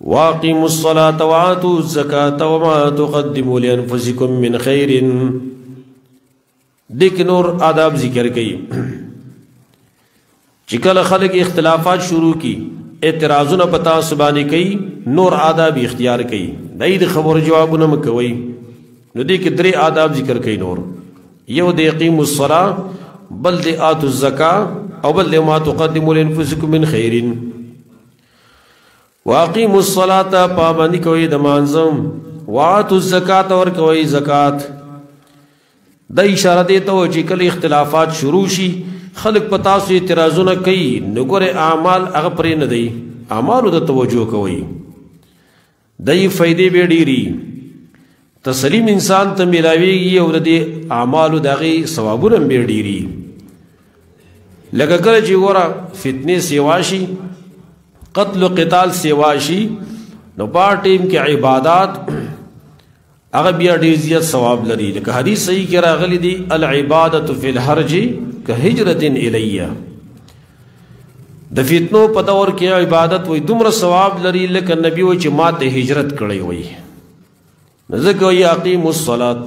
واقیموا الصلاة وآتوا الزکاة وما تقدموا لانفسکم من خیر دیکھ نور آداب ذکر کئی چکل خلق اختلافات شروع کی اعتراضونه په تاسو باندې کوي نور آداب اختیار کوي د دې خبرو جوابونه مکوي نو دې کې درې آداب ذکر کړي نور یو د یقیم الصلاه بل د ات الزکاه او بل د ما تقدموا لانفسکم من خیر واقیم الصلاه پابندی کوي د مانزم وات الزکات اور کوي زکات د اشاره دی ته چې کله اختلافات شروع شي خلق پتا سو اعتراضونه کوي نګوره اعمال هغه پرې نه دی اعمالو ته توجه کوي دای فائدې به ډېری تسلیم انسان ته ملاويږي او د دې اعمالو دغه ثوابونه به ډېری لکه کله چې ګوره فتنه سیواشي قتل قتال سیواشي نو پارټیم کې عبادت هغه بیا ډیر زیات ثواب لري لکه حدیث صحیح کې راغلی دی العباده فی الحرج کهجرت الیه د فتنو په دور کې عبادت وي دومره ثواب لري لکه نبی و چې ماته هجرت کړی وي ځکه یې اقیم الصلات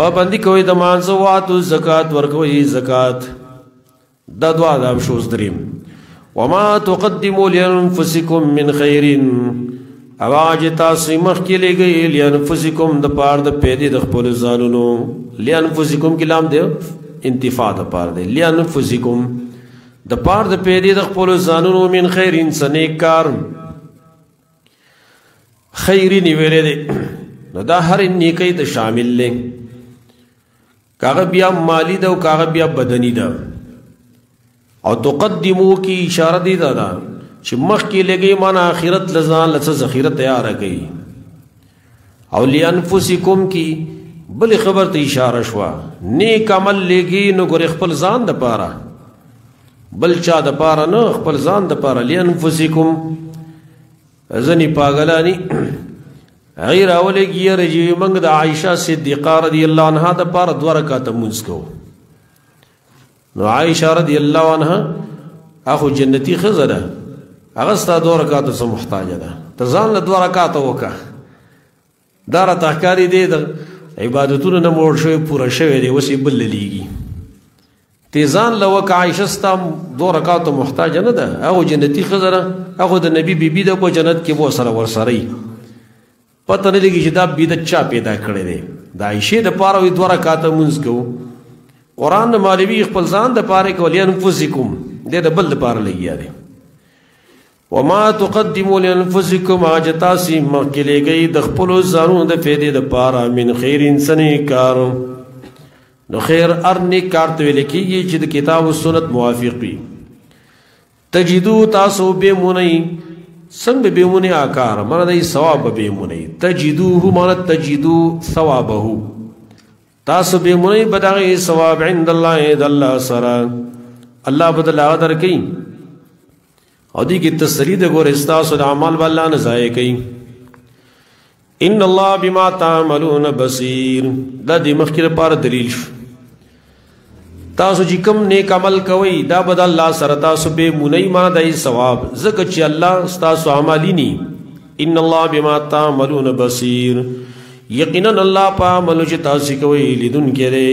پابندی کوي د مانځو واتو زکات ورکوي زکات دا دوا دا شو دریم وما تقدموا لانفسکم من خیر اواج تاسو مخ کې لګي لانفسکم د پاره د پیدې د خپل ځانونو لانفسکم کلام دی انتفاع د پاره دی لانفسکم د پاره د پیدې د خپل ځانونو من خیر انسان کار خیری نیولې دي نو دا هر نیکی ته شامل لې کاغه بیا مالی ده او کاغه بیا بدنی ده او تقدمو کی اشاره دی ده چې مخ کې لګي معنی اخرت لزان لڅ ذخیره تیار کړي او لانفسکم کی بل خبر ته اشاره شو نیک عمل لګي نو ګور خپل ځان د پاره بل چا د پاره نه خپل ځان د پاره لانفسکم ځنی پاګلانی غیر اولی کی رجی منګ د عائشه صدیقه رضی الله عنها د پاره دوه رکعات مونږ کوو نو عائشه رضی الله عنها اخو جنتی خزه ده هغه ستا دوه رکعاتو څخه محتاج ده ته ځان له دوه رکعاتو وکه دا را تحکاری دی د عبادتونو نه موړ شوی پوره شوی دی وسې بل لیږي ته ځان له وکه عائشه ستا دوه رکعاتو محتاج نه ده هغه جنتی خزه ده هغه د نبی بیبي د کو جنت کې وو سره ور سره پته نه لګي چې دا بدعت چا پیدا کړی دی د عائشه د پاره وي دوه رکعات مونږ کو قران د مالوی خپل ځان د پاره کول یا انفسکم د د بل د پاره لګیا دی وما تقدموا لانفسکم اجتا سی مکلېږي د خپل ځانو د فیدې د پاره من خیر انساني کار نو خیر ارنی کار ته ویل کیږي چې د کتاب او سنت موافق وي تجدو تاسو به مونی سم به به مونی آکار مانا دی ثواب به مونی تجدوه مانا تجدو ثوابه تاسو به مونی بدغه ثواب عند الله د الله سره الله بدل هغه درکې او دې کې تسری د ګور استاسو د اعمال بالا نه ځای کوي ان الله بما تعملون بصير دا د مخکې لپاره دلیل شو تاسو چې کوم نیک عمل کوئ دا بد الله سره تاسو به مونږی ما دای ثواب زکه چې الله تاسو عملی ني ان الله بما تعملون بصير یقینا الله په عمل چې تاسو کوئ لیدون کړي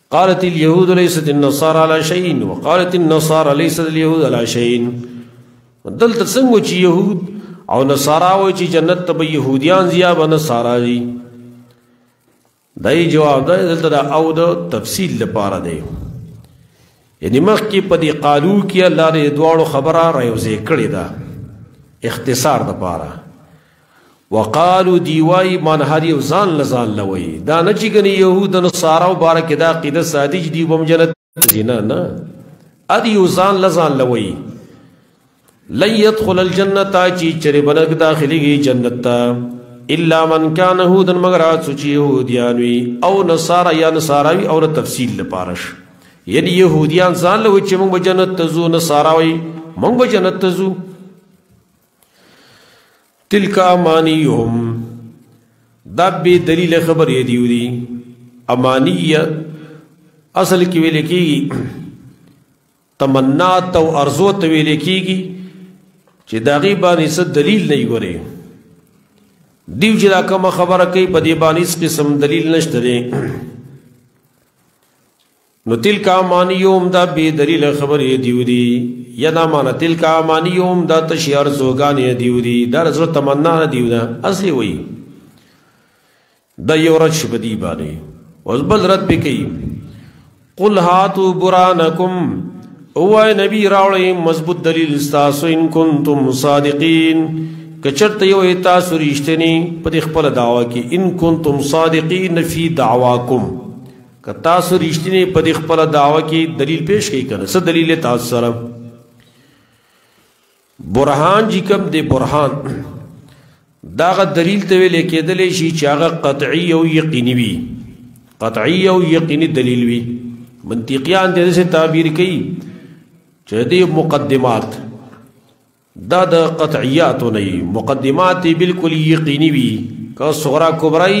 قالت اليهود ليست النصارى على شيء وقالت النصارى ليست اليهود على شيء دلته څنګه چې يهود او نصارا وای چې جنت ته به يهوديان زیا به نصارا دي دای جواب ده دلته دا او د تفصیل لپاره دی یعنی مخ کې په دې قالو کې الله دې دواړو خبره رايوځې کړې ده اختصار لپاره وقالو دی وای مان هر یو ځان لزان لوي دا نه چې ګنې يهود نو سارا او بارک دا قیده سادی چې دی بم جنت زینا نه ادي یو ځان لزان لوي لن يدخل الجنه چې چرې بنګ داخليږي جنت ته الا من كان هودا مگر سوچي يهوديان وي او نصارا يا نصارا وي او تفصيل لپارش یعنی يهوديان ځان له چې موږ جنت ته ځو نصارا وي موږ جنت ته ځو تلک امانیهم دا بی دلیل خبر یې دیو دی امانیه اصل کې ویل کېږي تمنا ته او ارزو ته ویل کېږي چې دا غي باندې څه دلیل نه ګوري دیو چې دا کوم خبره کوي په دې باندې څه قسم دلیل نشته دی نو تلک امانیوم دا بی دلیل خبرې دیو دی یا دا معنی تلک امانیوم دا تشیار زوګانې دیو دی دا زړه تمنا نه دیو دا اصلي وای دا یو رد شي بدی باندې اوس بل رد به کوي قل هاتو برانکم او نبی راوړی مضبوط دلیل تاسو ان کنتم صادقین کچرته یو تاسو رښتینی په خپل دعوا کې ان کنتم صادقین فی دعواکم که تاسو رښتینی په دې خپل دعوه کې دلیل پیش کړئ کنه څه دلیل تاسو سره برهان جی کم دی برهان داغه دلیل ته ویل کېدل شي چې هغه قطعي او یقیني وي قطعي او یقیني دلیل وي منطقيان دې څه تعبیر کوي چې دې مقدمات دا د قطعیات نه مقدمات بالکل یقیني وي که صغرا کبرای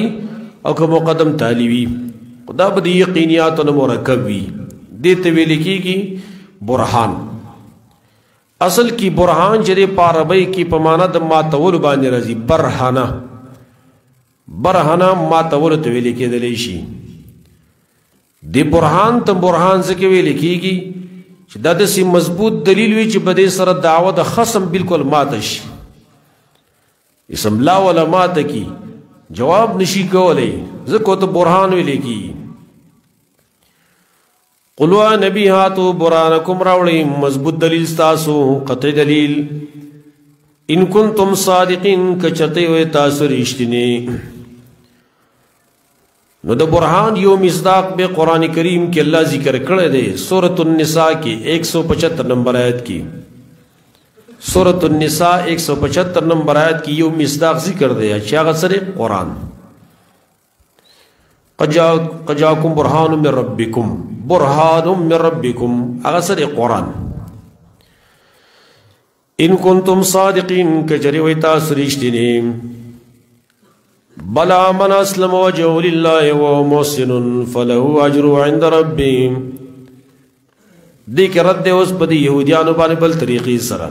او که مقدم تالی وي دا به د یقینیات نه مرکب وي دې ته ویل کېږي برهان اصل کې برهان چې د پاربۍ کې په معنا د ماتول باندې راځي برهانه برهانه ماتول ته ویل کېدلی شي د برهان ته برهان ځکه ویل کیږي چې دا د سي مضبوط دلیل وي چې په دې سره دعوه د خصم بالکل ماته شي اسم لا ولا ماته کی جواب نشي کولای ځکه ته برهان ویل کیږي قلوا نبی هاتو برانکم راوړی مضبوط دلیل تاسو قطع دلیل ان کنتم صادقین کچته وي تاسو رښتینی نو د برهان یو مصداق به قران کریم کې الله ذکر کړی دی سورۃ النساء کې 175 نمبر آیت کې سورۃ النساء 175 نمبر آیت کې یو مصداق ذکر دی چې هغه سره قران قجاکم برهان من ربکم برهان من ربکم هغه سره قران ان کنتم صادقین کجری وی تاسو رښتینی بلا من اسلم وجهه لله وهو محسن فله اجر عند ربه دې کې رد اوس په دې يهوديانو باندې بل طریقې سره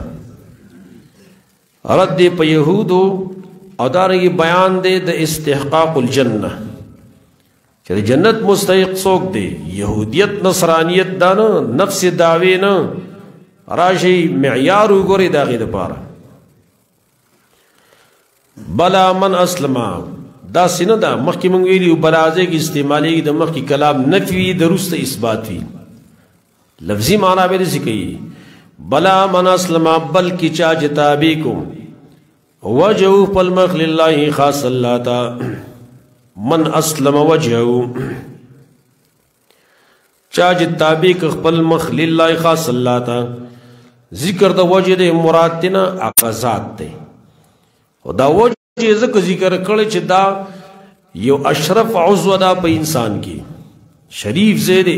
رد دې په يهودو او دارنګي بیان دې د استحقاق الجنه چې د جنت مستحق څوک دی يهوديت نصرانيت دا نه نفس داوی نه راشي معیار وګوري دا غي د پاره بلا من اسلم دا سینه دا مخکې مونږ ویلو برازه کې استعمالي د مخکې کلام نفي درست اثبات وی لفظي معنا به ذکر بلا من اسلم بلکې چا چې تابع کوم وجهو خپل مخ لله خاص الله تا من اسلم وجهو چا چې تابع ک خپل مخ لله خاص الله تا ذکر د وجه د مراد تینا اقزات ته او دا وجه ذکر ذکر کړي چې دا یو اشرف عضو دا په انسان کې شریف زیره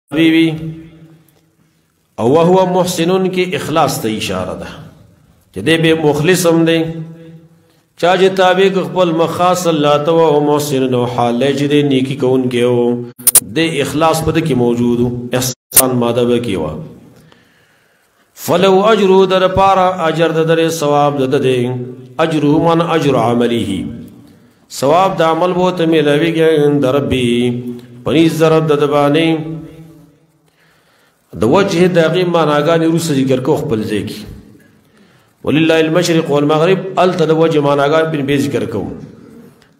وی او وهو محسنون کې اخلاص ته اشاره ده چې دې به مخلص هم دی چا چې تابع خپل مخاص الله تو او محسن نو حال چې دې نیکی کون کې او دې اخلاص پد کې موجود احسان ماده به کیوا فلو اجرو در پارا اجر د درې ثواب د دې اجرو من اجر عمله ثواب د عمل وو ته ملويږي عند ربي پنيز ضرب د دبانې د وجه دغه معناګانې روس ذکر کو خپل ځای کې ولله المشرق والمغرب ال ته د وجه معناګان بن به ذکر کو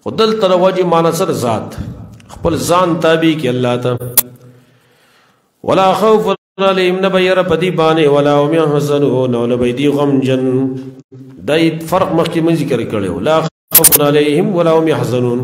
خدل تر وجه معنی سر ذات خپل ځان تابع کې الله ته ولا خوف عليهم نبير پدی باندې ولا هم يحزنون ولا بيدي غم جن دای فرق مخکې من ذکر کړو لا خوف عليهم ولا هم يحزنون